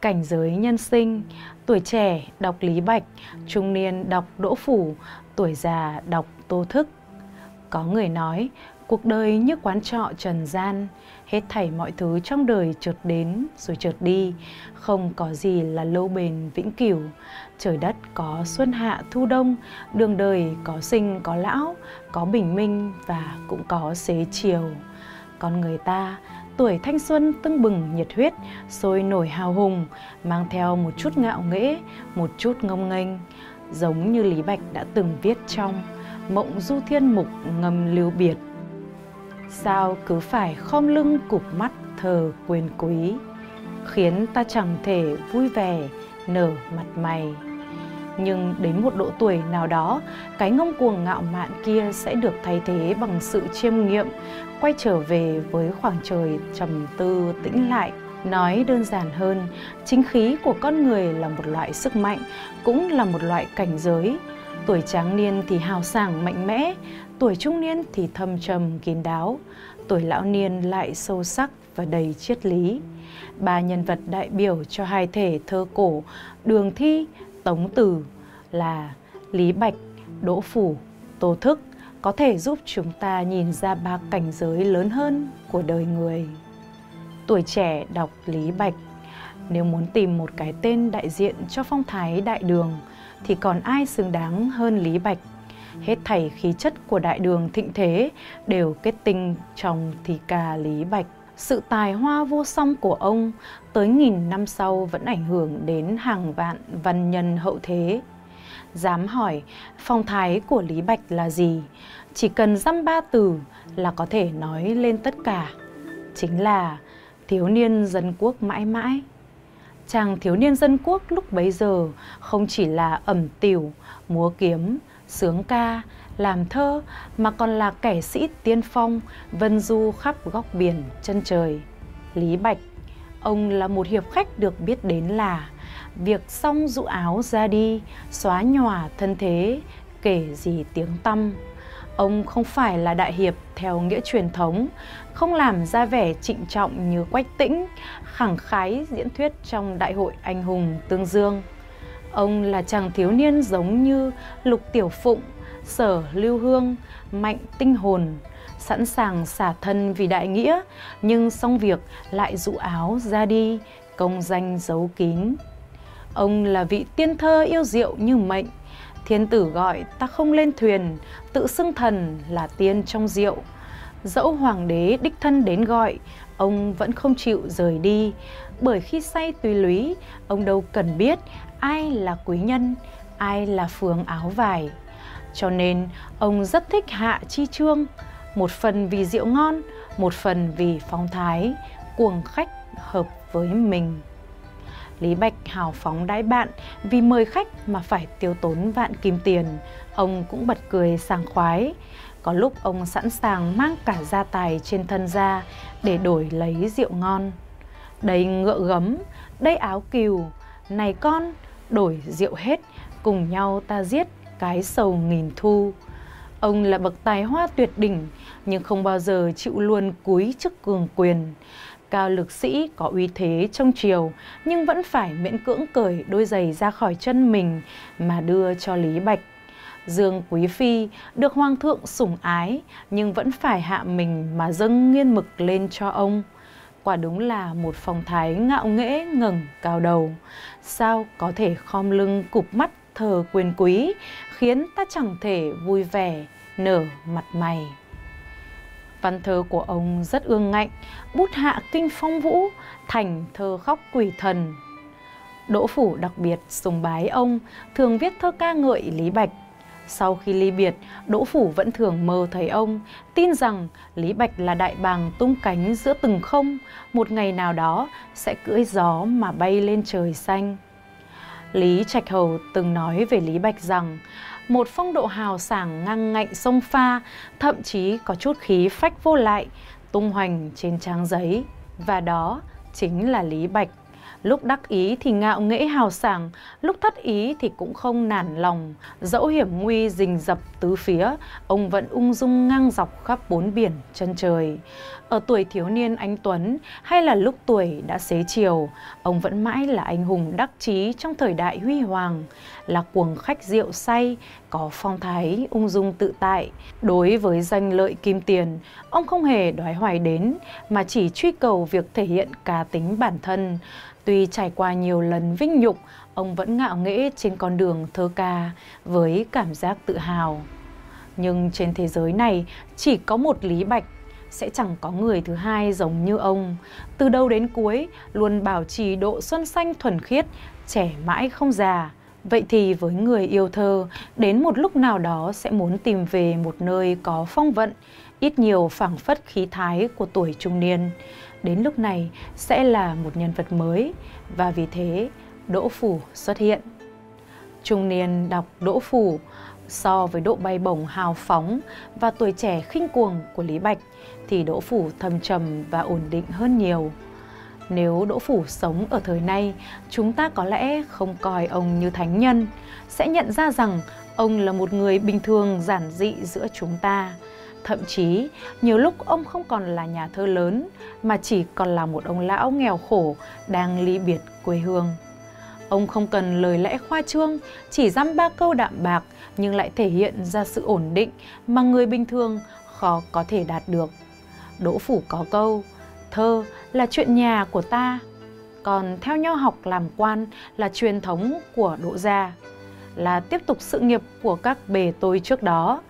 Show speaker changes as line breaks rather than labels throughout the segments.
Cảnh giới nhân sinh, tuổi trẻ đọc Lý Bạch, trung niên đọc Đỗ Phủ, tuổi già đọc Tô Thức. Có người nói, cuộc đời như quán trọ trần gian, hết thảy mọi thứ trong đời chợt đến rồi chợt đi, không có gì là lâu bền vĩnh cửu. Trời đất có xuân hạ thu đông, đường đời có sinh có lão, có bình minh và cũng có xế chiều. Con người ta tuổi thanh xuân tưng bừng nhiệt huyết, sôi nổi hào hùng, mang theo một chút ngạo nghễ, một chút ngông nghênh, giống như Lý Bạch đã từng viết trong Mộng Du Thiên Mục ngầm lưu biệt. Sao cứ phải khom lưng cụp mắt thờ quyền quý, khiến ta chẳng thể vui vẻ nở mặt mày. Nhưng đến một độ tuổi nào đó, cái ngông cuồng ngạo mạn kia sẽ được thay thế bằng sự chiêm nghiệm, quay trở về với khoảng trời trầm tư tĩnh lại. Nói đơn giản hơn, chính khí của con người là một loại sức mạnh, cũng là một loại cảnh giới. Tuổi tráng niên thì hào sảng mạnh mẽ, tuổi trung niên thì thâm trầm kín đáo, tuổi lão niên lại sâu sắc và đầy triết lý. Ba nhân vật đại biểu cho hai thể thơ cổ Đường Thi, Tống từ là Lý Bạch, Đỗ Phủ, Tô Thức có thể giúp chúng ta nhìn ra ba cảnh giới lớn hơn của đời người. Tuổi trẻ đọc Lý Bạch, nếu muốn tìm một cái tên đại diện cho phong thái đại đường thì còn ai xứng đáng hơn Lý Bạch. Hết thảy khí chất của đại đường thịnh thế đều kết tinh trong thi ca Lý Bạch. Sự tài hoa vô song của ông tới nghìn năm sau vẫn ảnh hưởng đến hàng vạn văn nhân hậu thế. Dám hỏi phong thái của Lý Bạch là gì? Chỉ cần dăm ba từ là có thể nói lên tất cả. Chính là thiếu niên dân quốc mãi mãi. Chàng thiếu niên dân quốc lúc bấy giờ không chỉ là ẩm tiểu, múa kiếm, sướng ca, làm thơ mà còn là kẻ sĩ tiên phong, vân du khắp góc biển chân trời. Lý Bạch, ông là một hiệp khách được biết đến là việc xong dụ áo ra đi, xóa nhòa thân thế, kể gì tiếng tâm. Ông không phải là đại hiệp theo nghĩa truyền thống, không làm ra vẻ trịnh trọng như Quách Tĩnh, khẳng khái diễn thuyết trong Đại hội Anh hùng Tương Dương. Ông là chàng thiếu niên giống như Lục Tiểu Phụng, Sở Lưu Hương, Mạnh Tinh Hồn, sẵn sàng xả thân vì đại nghĩa, nhưng xong việc lại dụ áo ra đi, công danh giấu kín. Ông là vị tiên thơ yêu diệu như mệnh, thiên tử gọi ta không lên thuyền, tự xưng thần là tiên trong rượu. Dẫu hoàng đế đích thân đến gọi, ông vẫn không chịu rời đi, bởi khi say tùy lúy, ông đâu cần biết ai là quý nhân, ai là phường áo vải. Cho nên ông rất thích hạ chi trương, một phần vì rượu ngon, một phần vì phong thái, cuồng khách hợp với mình. Lý Bạch hào phóng đãi bạn vì mời khách mà phải tiêu tốn vạn kim tiền. Ông cũng bật cười sảng khoái. Có lúc ông sẵn sàng mang cả gia tài trên thân ra để đổi lấy rượu ngon. Đây ngựa gấm, đây áo cừu, này con, đổi rượu hết, cùng nhau ta giết cái sầu nghìn thu. Ông là bậc tài hoa tuyệt đỉnh, nhưng không bao giờ chịu luôn cúi trước cường quyền. Cao lực sĩ có uy thế trong triều, nhưng vẫn phải miễn cưỡng cởi đôi giày ra khỏi chân mình mà đưa cho Lý Bạch. Dương Quý Phi được Hoàng thượng sủng ái, nhưng vẫn phải hạ mình mà dâng nghiên mực lên cho ông. Quả đúng là một phong thái ngạo nghễ ngẩng cao đầu. Sao có thể khom lưng cụp mắt thờ quyền quý, khiến ta chẳng thể vui vẻ, nở mặt mày. Văn thơ của ông rất ương ngạnh, bút hạ kinh phong vũ, thành thơ khóc quỷ thần. Đỗ Phủ đặc biệt sùng bái ông, thường viết thơ ca ngợi Lý Bạch. Sau khi ly biệt, Đỗ Phủ vẫn thường mơ thấy ông, tin rằng Lý Bạch là đại bàng tung cánh giữa từng không, một ngày nào đó sẽ cưỡi gió mà bay lên trời xanh. Lý Trạch Hầu từng nói về Lý Bạch rằng một phong độ hào sảng ngang ngạnh sông pha, thậm chí có chút khí phách vô lại, tung hoành trên trang giấy. Và đó chính là Lý Bạch, Lúc đắc ý thì ngạo nghễ hào sảng, lúc thất ý thì cũng không nản lòng. Dẫu hiểm nguy rình rập tứ phía, ông vẫn ung dung ngang dọc khắp bốn biển chân trời. Ở tuổi thiếu niên anh Tuấn hay là lúc tuổi đã xế chiều, ông vẫn mãi là anh hùng đắc chí trong thời đại huy hoàng, là cuồng khách rượu say, có phong thái ung dung tự tại. Đối với danh lợi kim tiền, ông không hề đoái hoài đến mà chỉ truy cầu việc thể hiện cá tính bản thân. Tuy trải qua nhiều lần vinh nhục, ông vẫn ngạo nghễ trên con đường thơ ca với cảm giác tự hào. Nhưng trên thế giới này chỉ có một Lý Bạch sẽ chẳng có người thứ hai giống như ông. Từ đầu đến cuối luôn bảo trì độ xuân xanh thuần khiết, trẻ mãi không già. Vậy thì với người yêu thơ, đến một lúc nào đó sẽ muốn tìm về một nơi có phong vận, ít nhiều phảng phất khí thái của tuổi trung niên. Đến lúc này sẽ là một nhân vật mới và vì thế Đỗ Phủ xuất hiện. Trung niên đọc Đỗ Phủ so với độ bay bổng hào phóng và tuổi trẻ khinh cuồng của Lý Bạch thì Đỗ Phủ thâm trầm và ổn định hơn nhiều. Nếu Đỗ Phủ sống ở thời nay, chúng ta có lẽ không coi ông như thánh nhân, sẽ nhận ra rằng ông là một người bình thường giản dị giữa chúng ta. Thậm chí, nhiều lúc ông không còn là nhà thơ lớn, mà chỉ còn là một ông lão nghèo khổ đang ly biệt quê hương. Ông không cần lời lẽ khoa trương, chỉ dăm ba câu đạm bạc nhưng lại thể hiện ra sự ổn định mà người bình thường khó có thể đạt được. Đỗ Phủ có câu, thơ là chuyện nhà của ta, còn theo nho học làm quan là truyền thống của Đỗ gia, là tiếp tục sự nghiệp của các bề tôi trước đó.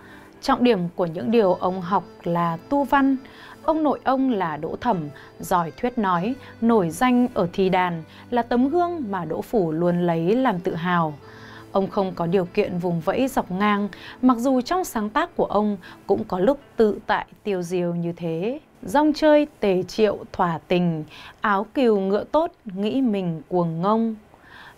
Trọng điểm của những điều ông học là tu văn, ông nội ông là Đỗ Thẩm, giỏi thuyết nói, nổi danh ở thi đàn, là tấm gương mà Đỗ Phủ luôn lấy làm tự hào. Ông không có điều kiện vùng vẫy dọc ngang, mặc dù trong sáng tác của ông cũng có lúc tự tại tiêu diêu như thế. Rong chơi tề triệu thỏa tình, áo kiều ngựa tốt nghĩ mình cuồng ngông.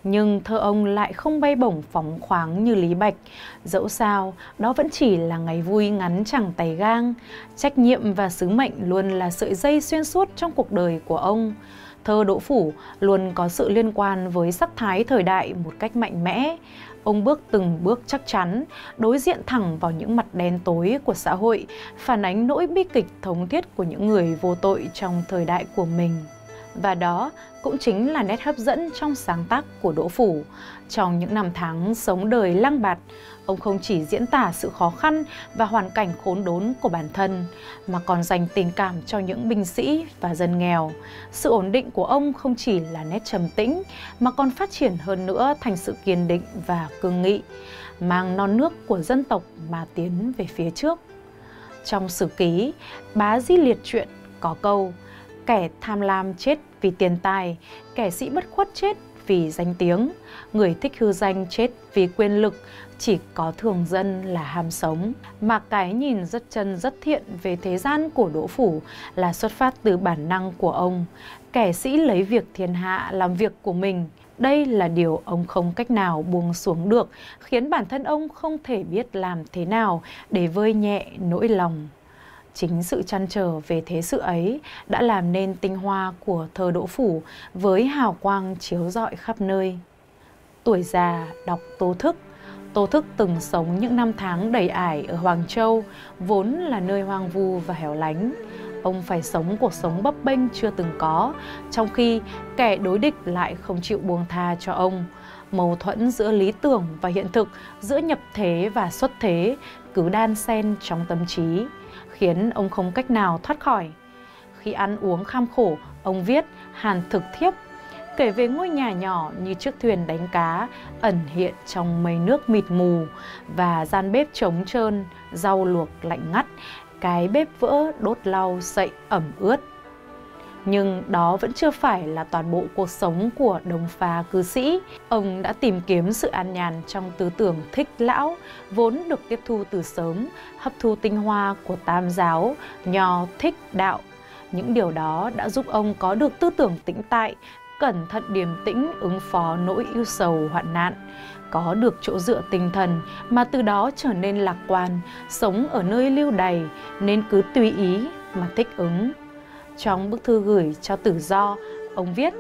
Nhưng thơ ông lại không bay bổng phóng khoáng như Lý Bạch. Dẫu sao, đó vẫn chỉ là ngày vui ngắn chẳng tay gang. Trách nhiệm và sứ mệnh luôn là sợi dây xuyên suốt trong cuộc đời của ông thơ Đỗ Phủ luôn có sự liên quan với sắc thái thời đại một cách mạnh mẽ. Ông bước từng bước chắc chắn, đối diện thẳng vào những mặt đen tối của xã hội, phản ánh nỗi bi kịch thống thiết của những người vô tội trong thời đại của mình. Và đó cũng chính là nét hấp dẫn trong sáng tác của Đỗ Phủ. Trong những năm tháng sống đời lăng bạt, ông không chỉ diễn tả sự khó khăn và hoàn cảnh khốn đốn của bản thân, mà còn dành tình cảm cho những binh sĩ và dân nghèo. Sự ổn định của ông không chỉ là nét trầm tĩnh, mà còn phát triển hơn nữa thành sự kiên định và cương nghị, mang non nước của dân tộc mà tiến về phía trước. Trong sử ký, bá di liệt truyện có câu Kẻ tham lam chết vì tiền tài, kẻ sĩ bất khuất chết vì danh tiếng, người thích hư danh chết vì quyền lực, chỉ có thường dân là ham sống. Mà cái nhìn rất chân rất thiện về thế gian của Đỗ Phủ là xuất phát từ bản năng của ông. Kẻ sĩ lấy việc thiên hạ làm việc của mình. Đây là điều ông không cách nào buông xuống được, khiến bản thân ông không thể biết làm thế nào để vơi nhẹ nỗi lòng. Chính sự chăn trở về thế sự ấy đã làm nên tinh hoa của thơ Đỗ Phủ với hào quang chiếu rọi khắp nơi. Tuổi già đọc Tô Thức Tô Thức từng sống những năm tháng đầy ải ở Hoàng Châu, vốn là nơi hoang vu và hẻo lánh. Ông phải sống cuộc sống bấp bênh chưa từng có, trong khi kẻ đối địch lại không chịu buông tha cho ông. Mâu thuẫn giữa lý tưởng và hiện thực, giữa nhập thế và xuất thế cứ đan xen trong tâm trí khiến ông không cách nào thoát khỏi. Khi ăn uống kham khổ, ông viết Hàn thực thiếp, kể về ngôi nhà nhỏ như chiếc thuyền đánh cá ẩn hiện trong mây nước mịt mù và gian bếp trống trơn, rau luộc lạnh ngắt, cái bếp vỡ đốt lau sậy ẩm ướt. Nhưng đó vẫn chưa phải là toàn bộ cuộc sống của đồng phá cư sĩ. Ông đã tìm kiếm sự an nhàn trong tư tưởng thích lão, vốn được tiếp thu từ sớm, hấp thu tinh hoa của tam giáo, nho thích đạo. Những điều đó đã giúp ông có được tư tưởng tĩnh tại, cẩn thận điềm tĩnh ứng phó nỗi ưu sầu hoạn nạn có được chỗ dựa tinh thần mà từ đó trở nên lạc quan, sống ở nơi lưu đày nên cứ tùy ý mà thích ứng trong bức thư gửi cho Tử Do, ông viết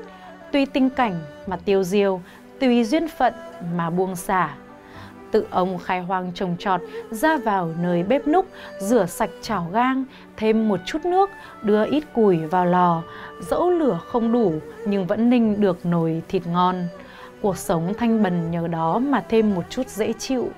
tùy tinh cảnh mà tiêu diêu, tùy duyên phận mà buông xả. Tự ông khai hoang trồng trọt, ra vào nơi bếp núc, rửa sạch chảo gang, thêm một chút nước, đưa ít củi vào lò, dẫu lửa không đủ nhưng vẫn ninh được nồi thịt ngon. Cuộc sống thanh bần nhờ đó mà thêm một chút dễ chịu.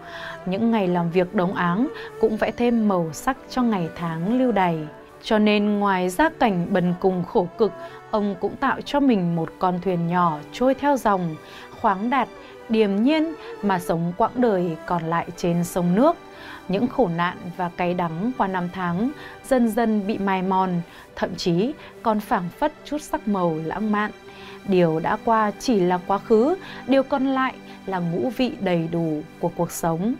Những ngày làm việc đống áng cũng vẽ thêm màu sắc cho ngày tháng lưu đày. Cho nên ngoài gia cảnh bần cùng khổ cực, ông cũng tạo cho mình một con thuyền nhỏ trôi theo dòng, khoáng đạt, điềm nhiên mà sống quãng đời còn lại trên sông nước. Những khổ nạn và cay đắng qua năm tháng dần dần bị mài mòn, thậm chí còn phảng phất chút sắc màu lãng mạn. Điều đã qua chỉ là quá khứ, điều còn lại là ngũ vị đầy đủ của cuộc sống.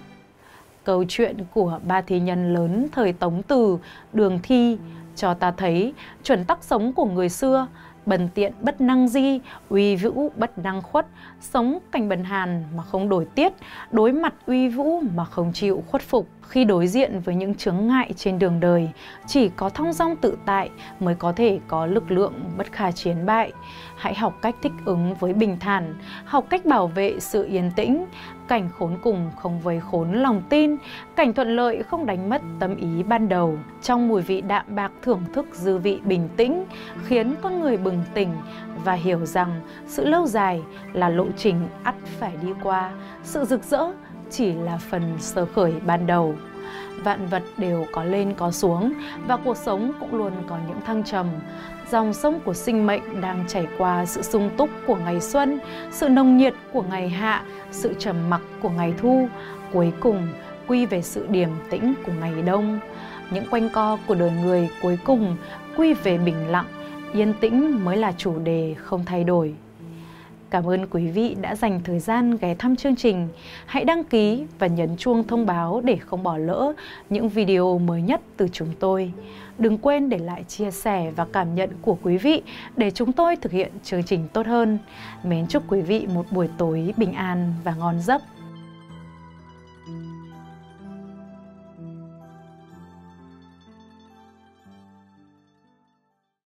Câu chuyện của ba thi nhân lớn thời Tống Từ, Đường Thi cho ta thấy chuẩn tắc sống của người xưa bần tiện bất năng di, uy vũ bất năng khuất, sống cảnh bần hàn mà không đổi tiết, đối mặt uy vũ mà không chịu khuất phục. Khi đối diện với những chướng ngại trên đường đời, chỉ có thong dong tự tại mới có thể có lực lượng bất khả chiến bại. Hãy học cách thích ứng với bình thản, học cách bảo vệ sự yên tĩnh, cảnh khốn cùng không vây khốn lòng tin, cảnh thuận lợi không đánh mất tâm ý ban đầu. Trong mùi vị đạm bạc thưởng thức dư vị bình tĩnh, khiến con người bừng tỉnh và hiểu rằng sự lâu dài là lộ trình ắt phải đi qua, sự rực rỡ chỉ là phần sơ khởi ban đầu. Vạn vật đều có lên có xuống và cuộc sống cũng luôn có những thăng trầm. Dòng sông của sinh mệnh đang chảy qua sự sung túc của ngày xuân, sự nồng nhiệt của ngày hạ, sự trầm mặc của ngày thu, cuối cùng quy về sự điềm tĩnh của ngày đông. Những quanh co của đời người cuối cùng quy về bình lặng, yên tĩnh mới là chủ đề không thay đổi. Cảm ơn quý vị đã dành thời gian ghé thăm chương trình. Hãy đăng ký và nhấn chuông thông báo để không bỏ lỡ những video mới nhất từ chúng tôi. Đừng quên để lại chia sẻ và cảm nhận của quý vị để chúng tôi thực hiện chương trình tốt hơn. Mến chúc quý vị một buổi tối bình an và ngon giấc.